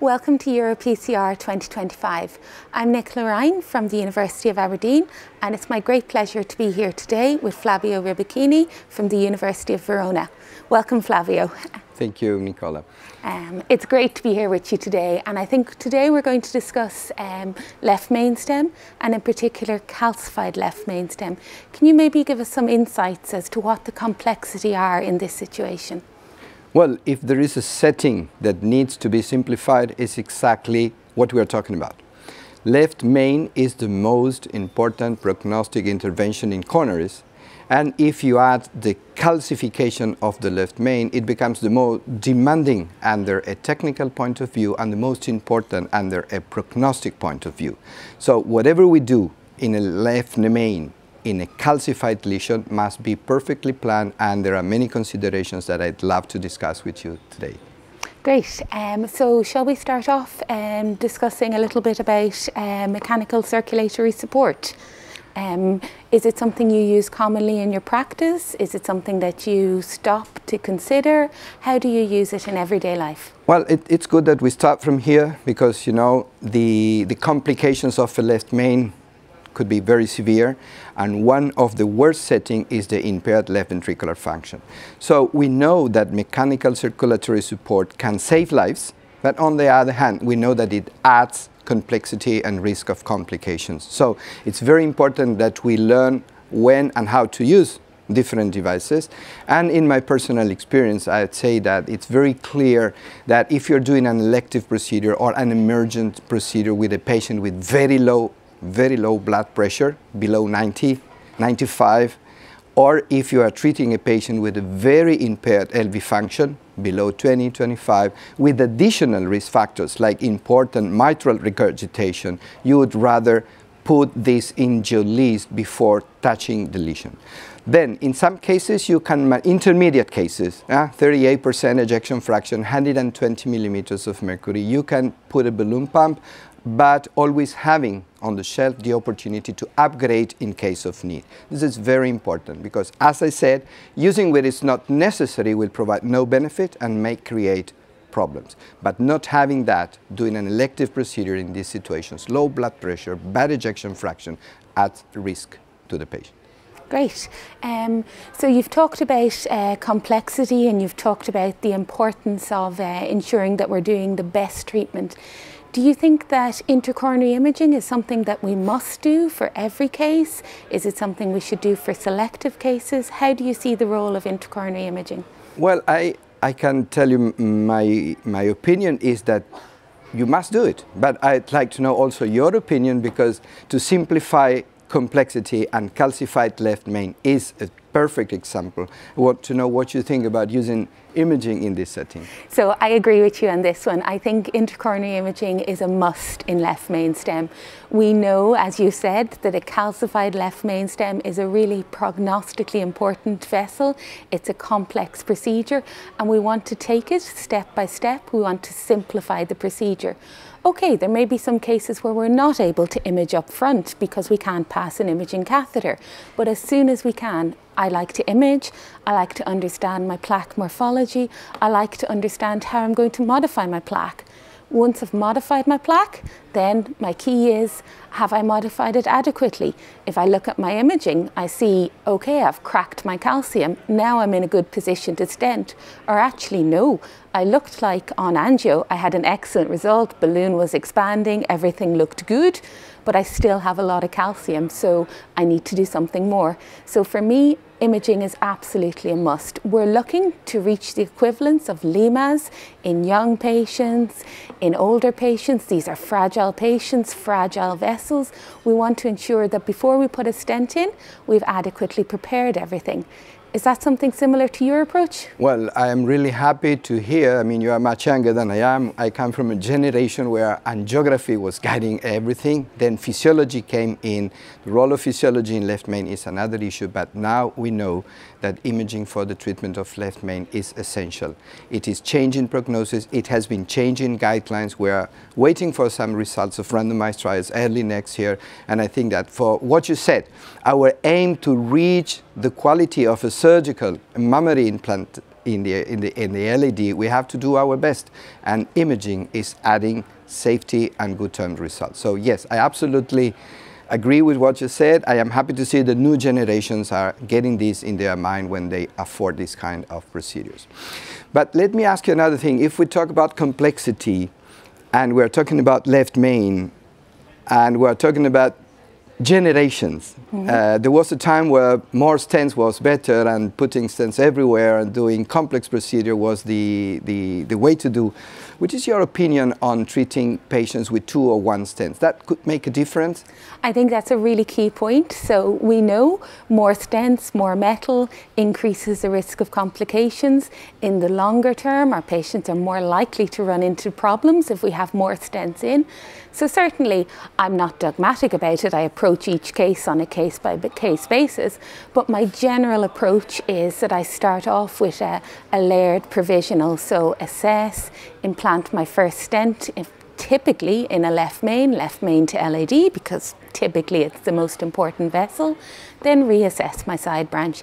Welcome to EuroPCR 2025. I'm Nicola Ryan from the University of Aberdeen and it's my great pleasure to be here today with Flavio Ribichini from the University of Verona. Welcome Flavio. Thank you, Nicola. Um, it's great to be here with you today and I think today we're going to discuss um, left mainstem and in particular calcified left mainstem. Can you maybe give us some insights as to what the complexity are in this situation? Well, if there is a setting that needs to be simplified, it's exactly what we are talking about. Left main is the most important prognostic intervention in coronaries. And if you add the calcification of the left main, it becomes the most demanding under a technical point of view and the most important under a prognostic point of view. So whatever we do in a left main in a calcified lesion must be perfectly planned and there are many considerations that I'd love to discuss with you today. Great. Um, so shall we start off um, discussing a little bit about uh, mechanical circulatory support? Um, is it something you use commonly in your practice? Is it something that you stop to consider? How do you use it in everyday life? Well, it, it's good that we start from here because, you know, the, the complications of a left main could be very severe and one of the worst settings is the impaired left ventricular function. So we know that mechanical circulatory support can save lives but on the other hand we know that it adds complexity and risk of complications. So it's very important that we learn when and how to use different devices. And in my personal experience, I'd say that it's very clear that if you're doing an elective procedure or an emergent procedure with a patient with very low very low blood pressure, below 90, 95, or if you are treating a patient with a very impaired LV function, below 20, 25, with additional risk factors like important mitral regurgitation, you would rather put this in your list before touching the lesion. Then, in some cases, you can, intermediate cases, 38% uh, ejection fraction, 120 millimeters of mercury, you can put a balloon pump but always having on the shelf the opportunity to upgrade in case of need. This is very important because, as I said, using what is not necessary will provide no benefit and may create problems. But not having that, doing an elective procedure in these situations, low blood pressure, bad ejection fraction, adds risk to the patient. Great. Um, so you've talked about uh, complexity and you've talked about the importance of uh, ensuring that we're doing the best treatment. Do you think that intracoronary imaging is something that we must do for every case? Is it something we should do for selective cases? How do you see the role of intracoronary imaging? Well, I, I can tell you my, my opinion is that you must do it. But I'd like to know also your opinion because to simplify complexity and calcified left main is a perfect example. I want to know what you think about using imaging in this setting. So I agree with you on this one. I think intracoronary imaging is a must in left main stem. We know, as you said, that a calcified left main stem is a really prognostically important vessel. It's a complex procedure and we want to take it step by step. We want to simplify the procedure. Okay, there may be some cases where we're not able to image up front because we can't pass an imaging catheter. But as soon as we can, I like to image, I like to understand my plaque morphology, I like to understand how I'm going to modify my plaque. Once I've modified my plaque, then my key is, have I modified it adequately? If I look at my imaging, I see, okay, I've cracked my calcium, now I'm in a good position to stent. Or actually, no, I looked like on angio, I had an excellent result, balloon was expanding, everything looked good, but I still have a lot of calcium, so I need to do something more. So for me, imaging is absolutely a must. We're looking to reach the equivalence of LIMAs in young patients, in older patients. These are fragile patients, fragile vessels. We want to ensure that before we put a stent in, we've adequately prepared everything. Is that something similar to your approach? Well, I am really happy to hear. I mean, you are much younger than I am. I come from a generation where angiography was guiding everything. Then physiology came in. The role of physiology in left main is another issue, but now we know that imaging for the treatment of left main is essential. It is changing prognosis. It has been changing guidelines. We are waiting for some results of randomized trials early next year. And I think that for what you said, our aim to reach the quality of a surgical mammary implant in the, in, the, in the LAD, we have to do our best. And imaging is adding safety and good term results. So yes, I absolutely agree with what you said. I am happy to see the new generations are getting this in their mind when they afford this kind of procedures. But let me ask you another thing. If we talk about complexity and we're talking about left main and we're talking about generations. Mm -hmm. uh, there was a time where more stents was better and putting stents everywhere and doing complex procedure was the, the, the way to do. Which is your opinion on treating patients with two or one stents? That could make a difference? I think that's a really key point. So we know more stents, more metal increases the risk of complications. In the longer term, our patients are more likely to run into problems if we have more stents in. So certainly I'm not dogmatic about it. I approach each case on a case by case basis, but my general approach is that I start off with a, a layered provisional. So assess, implant implant my first stent typically in a left main, left main to LAD because typically it's the most important vessel, then reassess my side branch.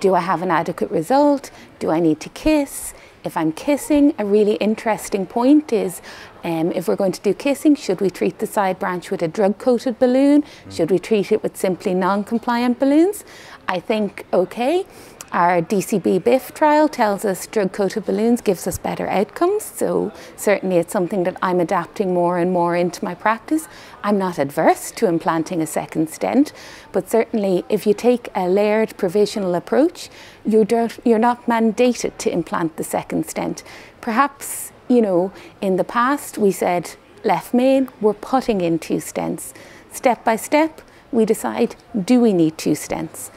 Do I have an adequate result? Do I need to kiss? If I'm kissing, a really interesting point is um, if we're going to do kissing, should we treat the side branch with a drug coated balloon? Should we treat it with simply non compliant balloons? I think okay. Our DCB BIF trial tells us drug-coated balloons gives us better outcomes, so certainly it's something that I'm adapting more and more into my practice. I'm not adverse to implanting a second stent, but certainly if you take a layered provisional approach, you're, you're not mandated to implant the second stent. Perhaps, you know, in the past we said left main, we're putting in two stents. Step by step, we decide, do we need two stents?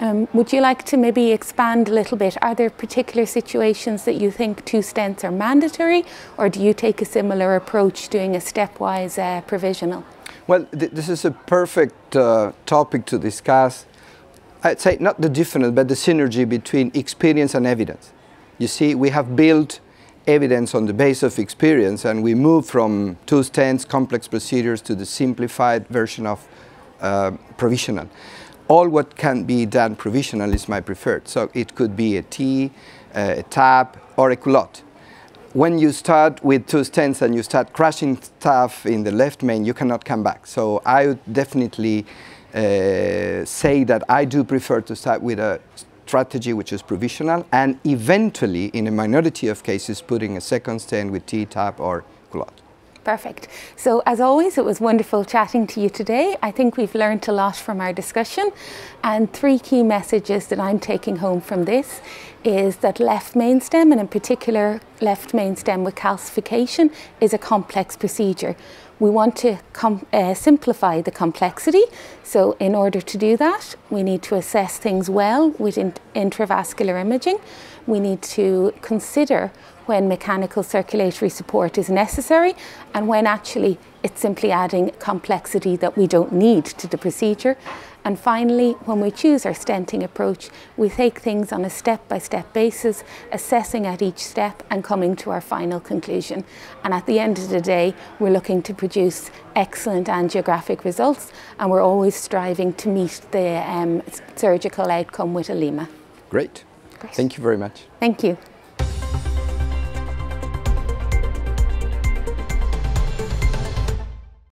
Um, would you like to maybe expand a little bit? Are there particular situations that you think two stents are mandatory, or do you take a similar approach doing a stepwise uh, provisional? Well, th this is a perfect uh, topic to discuss. I'd say not the difference, but the synergy between experience and evidence. You see, we have built evidence on the base of experience, and we move from two stents, complex procedures, to the simplified version of uh, provisional all what can be done provisional is my preferred. So it could be a T, a tap, or a culotte. When you start with two stents and you start crushing stuff in the left main, you cannot come back. So I would definitely uh, say that I do prefer to start with a strategy which is provisional and eventually, in a minority of cases, putting a second stent with T, tap, or culotte. Perfect. So as always, it was wonderful chatting to you today. I think we've learned a lot from our discussion and three key messages that I'm taking home from this is that left main stem and in particular left main stem with calcification is a complex procedure. We want to uh, simplify the complexity. So in order to do that, we need to assess things well with in intravascular imaging. We need to consider when mechanical circulatory support is necessary and when actually it's simply adding complexity that we don't need to the procedure. And finally, when we choose our stenting approach, we take things on a step-by-step basis, assessing at each step and coming to our final conclusion. And at the end of the day, we're looking to produce excellent angiographic results and we're always striving to meet the um, surgical outcome with a lima. Great. Great. Thank you very much. Thank you.